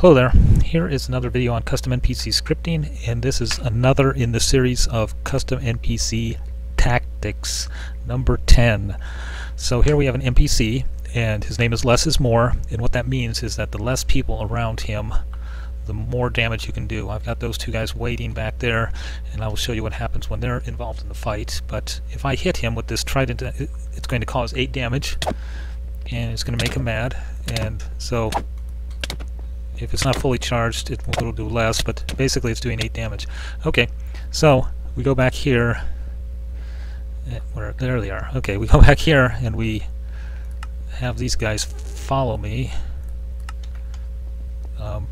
Hello there, here is another video on custom NPC scripting and this is another in the series of custom NPC tactics number 10. So here we have an NPC and his name is less is more and what that means is that the less people around him the more damage you can do. I've got those two guys waiting back there and I will show you what happens when they're involved in the fight but if I hit him with this trident uh, it's going to cause 8 damage and it's going to make him mad and so if it's not fully charged, it will do less, but basically it's doing 8 damage. Okay, so we go back here. Eh, where, there they are. Okay, we go back here and we have these guys follow me. Um,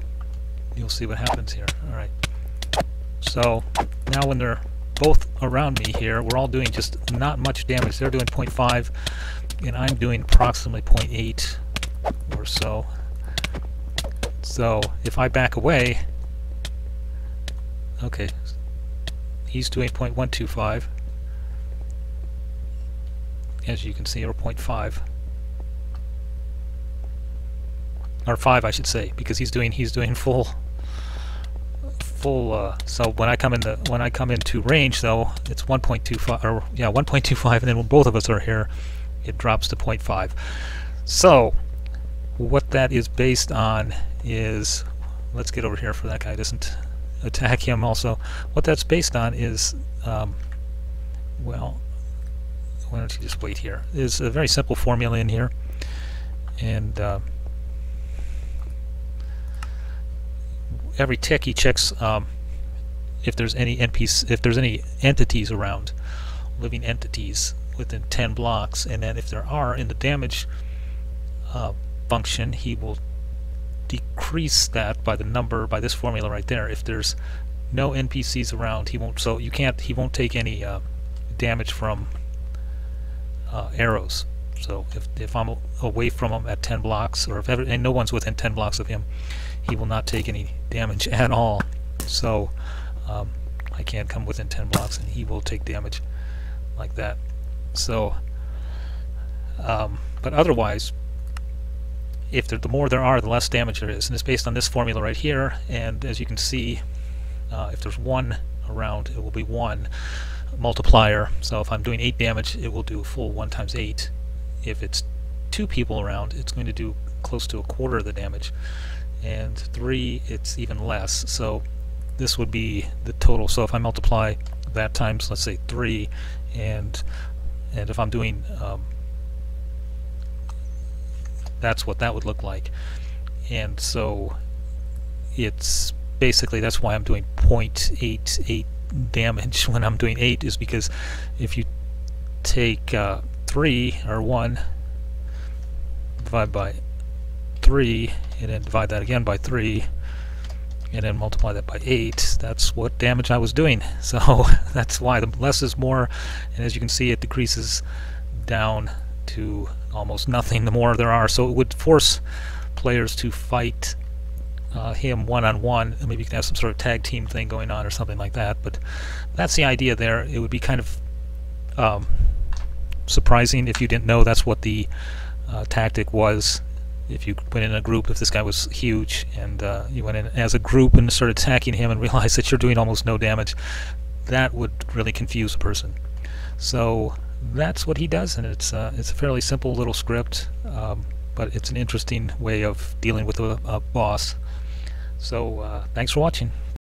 you'll see what happens here. Alright. So, now when they're both around me here, we're all doing just not much damage. They're doing 0.5, and I'm doing approximately 0.8 or so. So if I back away, okay, he's doing 0.125, as you can see, or 0.5, or 5 I should say, because he's doing he's doing full full. Uh, so when I come in the when I come into range, though, it's 1.25 or yeah 1.25, and then when both of us are here, it drops to 0.5. So what that is based on is, let's get over here for that guy doesn't attack him also. What that's based on is, um, well, why don't you just wait here? There's a very simple formula in here. And uh, every tick he checks um, if there's any NPC, if there's any entities around, living entities within 10 blocks, and then if there are in the damage uh, function, he will decrease that by the number by this formula right there. If there's no NPCs around, he won't. So you can't. He won't take any uh, damage from uh, arrows. So if if I'm away from him at 10 blocks, or if ever, and no one's within 10 blocks of him, he will not take any damage at all. So um, I can't come within 10 blocks, and he will take damage like that. So, um, but otherwise, if there, the more there are, the less damage there is. And it's based on this formula right here. And as you can see, uh, if there's one around, it will be one multiplier. So if I'm doing 8 damage, it will do a full 1 times 8. If it's two people around, it's going to do close to a quarter of the damage. And 3, it's even less. So this would be the total. So if I multiply that times, let's say 3, and and if I'm doing um, that's what that would look like. And so it's basically that's why I'm doing 0.88 damage when I'm doing 8 is because if you take uh, 3 or 1 divide by 3 and then divide that again by 3 and then multiply that by 8 that's what damage I was doing so that's why the less is more and as you can see it decreases down to almost nothing the more there are. So it would force players to fight uh, him one-on-one. -on -one. Maybe you can have some sort of tag team thing going on or something like that. But that's the idea there. It would be kind of um, surprising if you didn't know that's what the uh, tactic was. If you went in a group, if this guy was huge, and uh, you went in as a group and started attacking him and realized that you're doing almost no damage, that would really confuse a person. So that's what he does, and it's uh, it's a fairly simple little script, um, but it's an interesting way of dealing with a, a boss. So uh, thanks for watching.